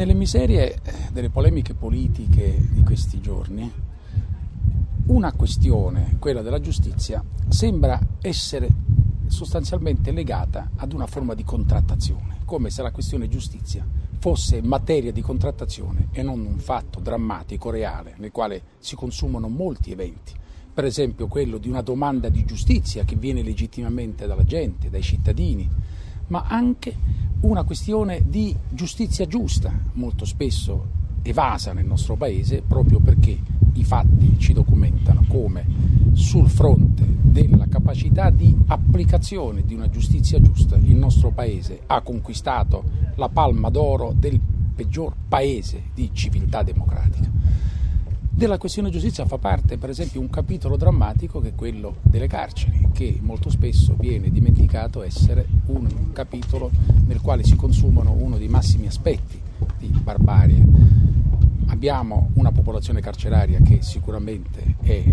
Nelle miserie eh, delle polemiche politiche di questi giorni, una questione, quella della giustizia, sembra essere sostanzialmente legata ad una forma di contrattazione, come se la questione giustizia fosse materia di contrattazione e non un fatto drammatico, reale, nel quale si consumano molti eventi. Per esempio quello di una domanda di giustizia che viene legittimamente dalla gente, dai cittadini, ma anche una questione di giustizia giusta, molto spesso evasa nel nostro Paese, proprio perché i fatti ci documentano come sul fronte della capacità di applicazione di una giustizia giusta il nostro Paese ha conquistato la palma d'oro del peggior paese di civiltà democratica. Della questione giustizia fa parte per esempio un capitolo drammatico che è quello delle carceri, che molto spesso viene dimenticato essere un capitolo nel quale si consumano uno dei massimi aspetti di barbarie. Abbiamo una popolazione carceraria che sicuramente è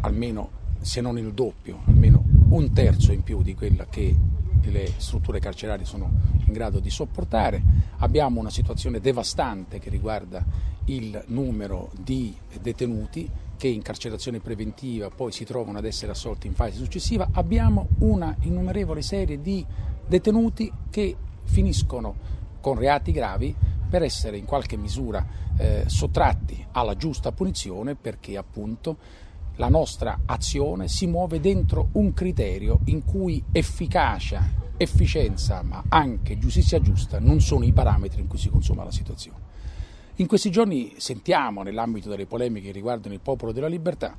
almeno, se non il doppio, almeno un terzo in più di quella che le strutture carcerarie sono in grado di sopportare. Abbiamo una situazione devastante che riguarda il numero di detenuti che in carcerazione preventiva poi si trovano ad essere assolti in fase successiva. Abbiamo una innumerevole serie di detenuti che finiscono con reati gravi per essere in qualche misura eh, sottratti alla giusta punizione perché appunto la nostra azione si muove dentro un criterio in cui efficacia, efficienza, ma anche giustizia giusta non sono i parametri in cui si consuma la situazione. In questi giorni sentiamo, nell'ambito delle polemiche che riguardano il popolo della libertà,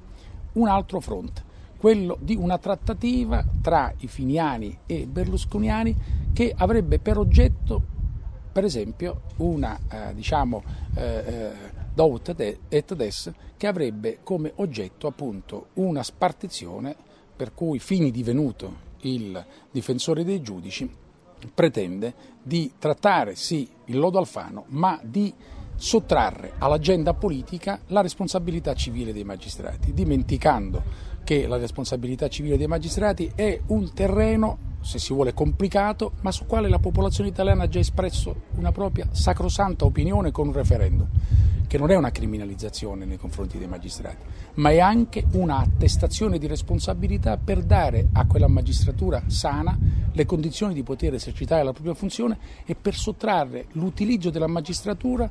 un altro fronte, quello di una trattativa tra i finiani e berlusconiani che avrebbe per oggetto, per esempio, una, eh, diciamo, eh, Dovut et Des, che avrebbe come oggetto appunto una spartizione per cui Fini divenuto il difensore dei giudici pretende di trattare sì il lodo Alfano, ma di sottrarre all'agenda politica la responsabilità civile dei magistrati, dimenticando che la responsabilità civile dei magistrati è un terreno se si vuole complicato, ma su quale la popolazione italiana ha già espresso una propria sacrosanta opinione con un referendum, che non è una criminalizzazione nei confronti dei magistrati, ma è anche una attestazione di responsabilità per dare a quella magistratura sana le condizioni di poter esercitare la propria funzione e per sottrarre l'utilizzo della magistratura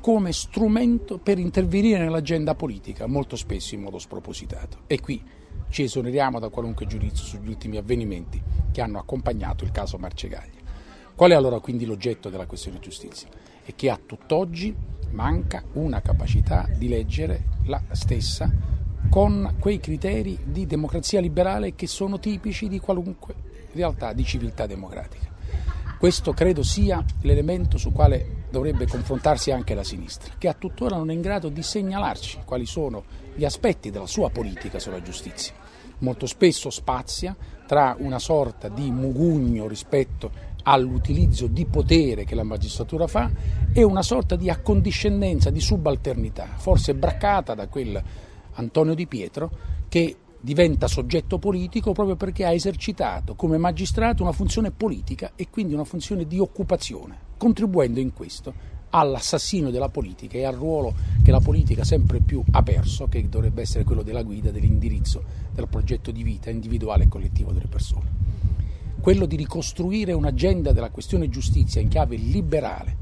come strumento per intervenire nell'agenda politica, molto spesso in modo spropositato. E qui ci esoneriamo da qualunque giudizio sugli ultimi avvenimenti che hanno accompagnato il caso Marcegaglia. Qual è allora quindi l'oggetto della questione giustizia? È che a tutt'oggi manca una capacità di leggere la stessa con quei criteri di democrazia liberale che sono tipici di qualunque realtà di civiltà democratica. Questo credo sia l'elemento su quale dovrebbe confrontarsi anche la sinistra, che a tuttora non è in grado di segnalarci quali sono gli aspetti della sua politica sulla giustizia. Molto spesso spazia tra una sorta di mugugno rispetto all'utilizzo di potere che la magistratura fa e una sorta di accondiscendenza, di subalternità, forse braccata da quel Antonio Di Pietro che diventa soggetto politico proprio perché ha esercitato come magistrato una funzione politica e quindi una funzione di occupazione, contribuendo in questo all'assassinio della politica e al ruolo che la politica sempre più ha perso, che dovrebbe essere quello della guida, dell'indirizzo del progetto di vita individuale e collettivo delle persone. Quello di ricostruire un'agenda della questione giustizia in chiave liberale,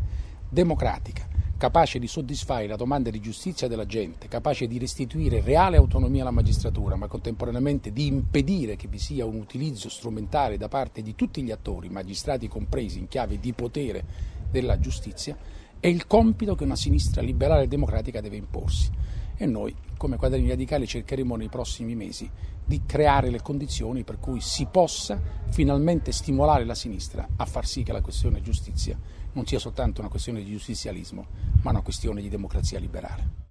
democratica, capace di soddisfare la domanda di giustizia della gente, capace di restituire reale autonomia alla magistratura, ma contemporaneamente di impedire che vi sia un utilizzo strumentale da parte di tutti gli attori, magistrati compresi, in chiave di potere della giustizia, è il compito che una sinistra liberale e democratica deve imporsi. E noi, come quadrini radicali, cercheremo nei prossimi mesi di creare le condizioni per cui si possa finalmente stimolare la sinistra a far sì che la questione giustizia non sia soltanto una questione di giustizialismo, ma una questione di democrazia liberale.